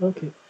OK.